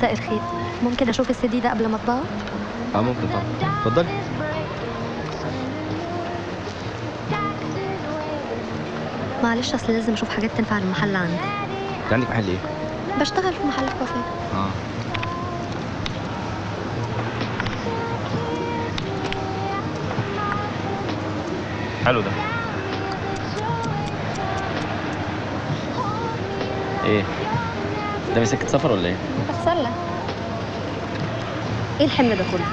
مساء الخير. ممكن أشوف السي دي ده قبل ما اطبعه آه ممكن طبعا. اتفضلي. معلش أصل لازم أشوف حاجات تنفع المحل عندي. أنت عندك محل إيه؟ بشتغل في محل كوافير آه. حلو ده. إيه؟ ده مسكت سفر ولا إيه؟ بتسلى إيه الحمل ده كله؟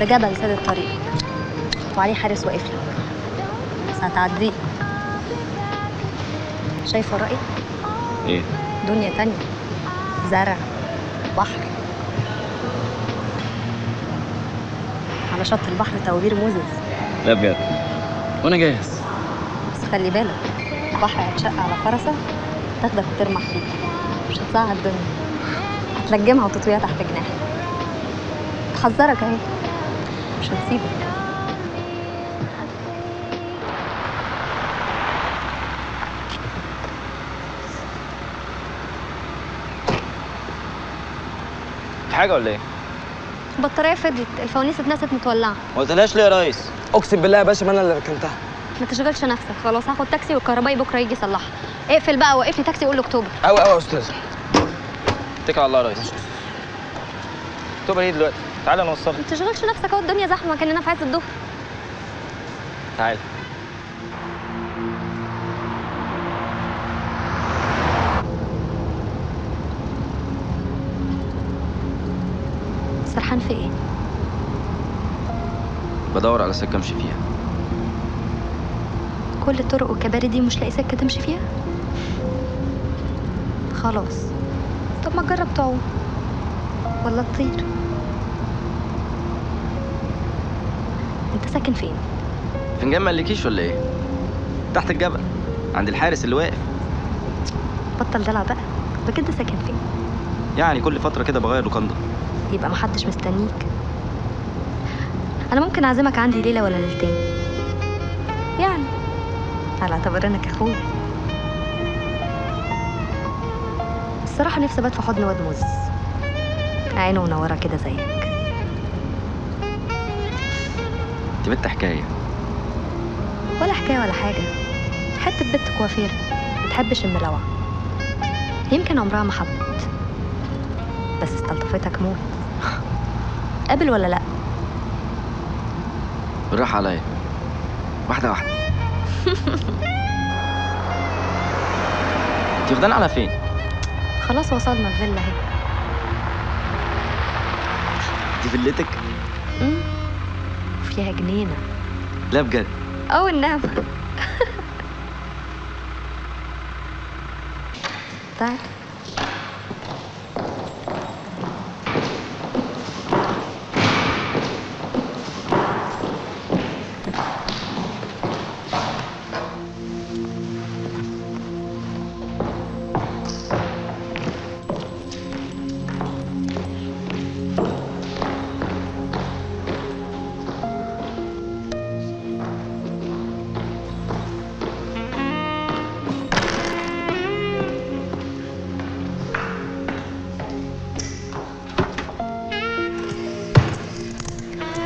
ده جبل سد الطريق. وعليه حارس واقف لك. بس هتعديه. شايف ورائي؟ إيه؟ دنيا تانية. زرع. بحر. على شط البحر توابير موزز. لا بجد. وأنا جاهز. بس خلي بالك. البحر هيتشق على فرسة تاخدك وترمح فيك. مش هتساعد الدنيا هتلجمها وتطويها تحت جناحك. تحذرك اهي. مش هتسيبك. في حاجة ولا إيه؟ البطارية فضيت. الفوانيس اتنست متولعة. ما قلتلهاش ليه يا ريس؟ اقسم بالله يا باشا ما أنا اللي ركنتها. ما تشغلش نفسك. خلاص هاخد تاكسي والكهربائي بكرة يجي يصلحها. اقفل بقى وقف لي تاكسي قول له أكتوبر. قوي قوي يا أستاذ. اتكل على الله يا ريس اكتوبر إيه دلوقتي؟ تعالى نوصلك ما تشغلش نفسك أهو الدنيا زحمة كأننا في عز الظهر تعالى سرحان في إيه؟ بدور على سكة أمشي فيها كل الطرق والكباري دي مش لاقي سكة تمشي فيها؟ خلاص طب ما تجرب تعوم ولا تطير. انت ساكن فين؟ فنجان ما قالكيش ولا إيه؟ تحت الجبل عند الحارس اللي واقف. بطل دلع بقى. بجد ساكن فين؟ يعني كل فترة كده بغير لوكاندا. يبقى محدش مستنيك. أنا ممكن أعزمك عندي ليلة ولا ليلتين. يعني. على اعتبار إنك أخويا. الصراحة نفسي أبات في حضن واد موز عينه منورة كده زيك. انت بنت حكاية. ولا حكاية ولا حاجة. حتة بنت كوافير. بتحبش الملوعة يمكن عمرها ما حبت. بس استلطفتك موت. قابل ولا لأ؟ بالراحة عليا. واحدة واحدة. انت على فين؟ خلاص وصلنا الفيلا اهي. دي فيلتك؟ أمم، فيها جنينة. لا بجد. أو النعمة. تعال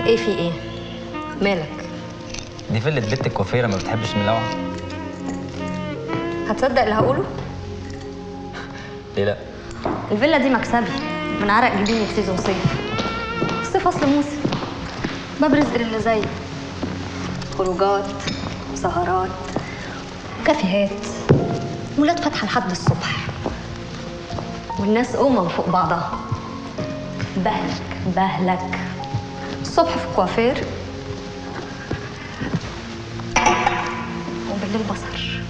إيه في إيه؟ مالك؟ دي فيلة بنت الكوافيرة ما بتحبش الملوعة هتصدق اللي هقوله؟ ليه لأ؟ الفيلا دي مكسبي من عرق جبيني في season صيف الصيف اصل موسم باب رزق اللي زي خروجات سهرات كافيهات. مولات فاتحة لحد الصبح. والناس أمم فوق بعضها. بهلك بهلك. الصبح في الكوافير. وبالليل بصر.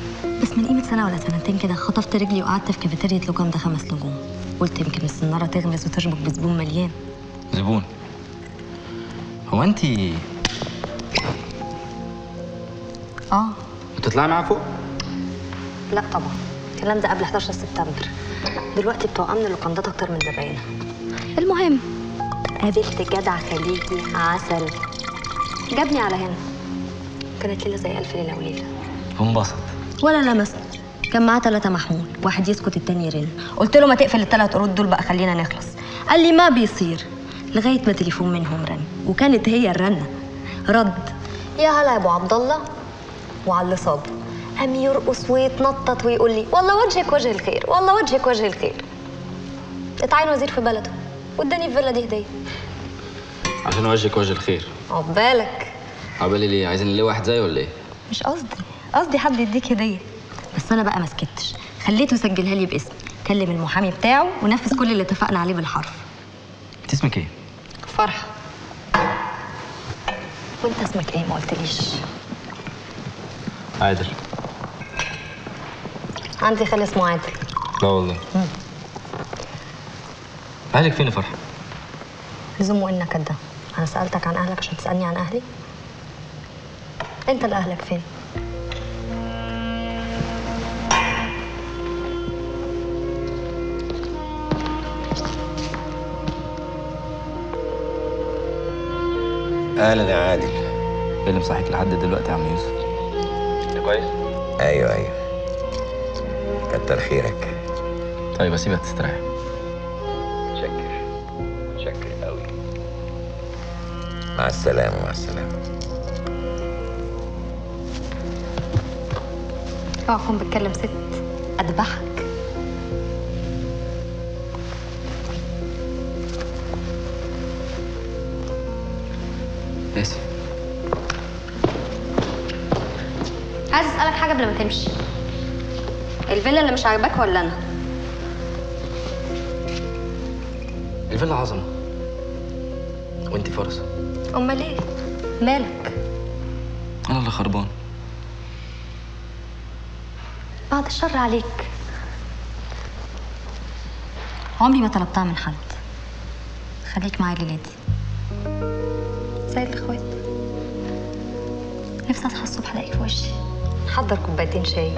بس من قيمة سنة ولا سنتين كده خطفت رجلي وقعدت في كافيتيريا لوكاندا خمس نجوم. قلت يمكن السنارة تغمز وتشبك بزبون مليان. زبون. هو انت آه. بتطلعي معاها فوق؟ لا طبعا. الكلام ده قبل 11 سبتمبر. دلوقتي بتوع امن اللوكندات أكتر من زباينها المهم قابلت جدع خليجي عسل. جابني على هنا. كانت ليلة زي ألف ليلة وليلة. وانبسط ولا لمست. كان معاه ثلاثة محمول واحد يسكت التاني يرن. قلت له ما تقفل الثلاث قرود دول بقى خلينا نخلص. قال لي ما بيصير. لغاية ما تليفون منهم رن. وكانت هي الرنة. رد. يا هلا يا أبو عبد الله وعلى اللي صاب قام يرقص ويتنطط ويقول لي والله وجهك وجه الخير والله وجهك وجه الخير. اتعين وزير في بلده. واداني الفيلا دي هديه عشان اوجهك وجه الخير. عقبالك عقبالي ليه؟ عايزين نلاقي واحد زيه ولا إيه؟ مش قصدي. قصدي حد يديك هدية. بس أنا بقى ما سكتش. خليته يسجلها لي باسمي. كلم المحامي بتاعه ونفذ كل اللي اتفقنا عليه بالحرف. انت اسمك إيه؟ فرحة. وانت اسمك إيه؟ ما قلتليش. عادل. عندي خال اسمه عادل. لا والله. أهلك فين يا فرحة؟ لزومه انك كدة. أنا سألتك عن أهلك عشان تسألني عن أهلي. أنت اللي اهلك فين؟ أهلا يا عادل. إيه اللي مصحيك لحد دلوقتي يا عم يوسف. كويس؟ أيوه أيوه. كتر خيرك. طيب أسيبك تستريح. مع السلامة مع السلامة. اوعى تكون بتكلم ست. أذبحك. آسف. عايز أسألك حاجة قبل ما تمشي. الفيلا اللي مش عاجباك ولا أنا؟ الفيلا عظمة. وانت فرصه أمال إيه؟ مالك؟ أنا اللي خربان. بعد الشر عليك. عمري ما طلبتها من حد. خليك معايا ليلتي زي الإخوات. نفسي أصحى الصبح الاقيك في وشي. حضر كوبايتين شاي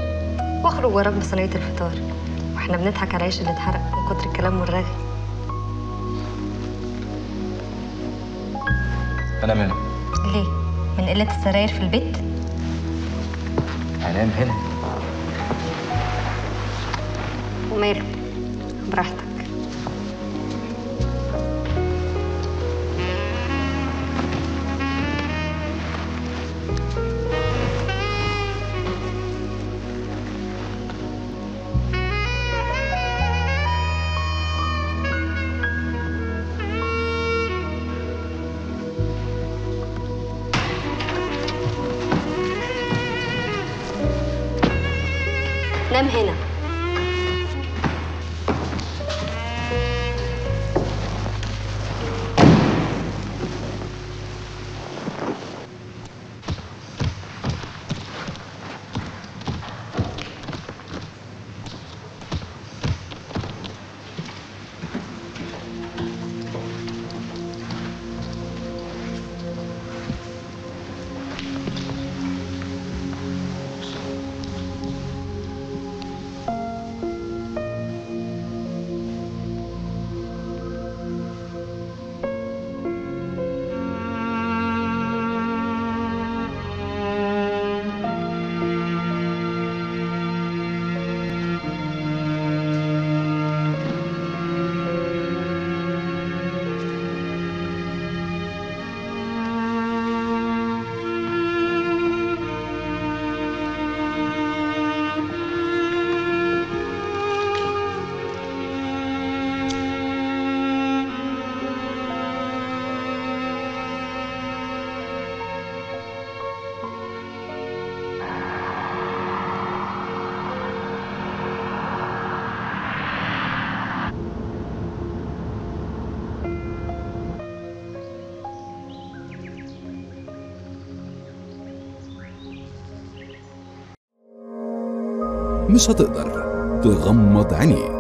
وأخرج وراك بصينية الفطار. وإحنا بنضحك على العيش اللي اتحرق من كتر الكلام والرغي. أنا هنا ليه؟ من قلة السراير في البيت؟ هنام هنا. وماله براحتك. هنا مش هتقدر تغمض عينيك.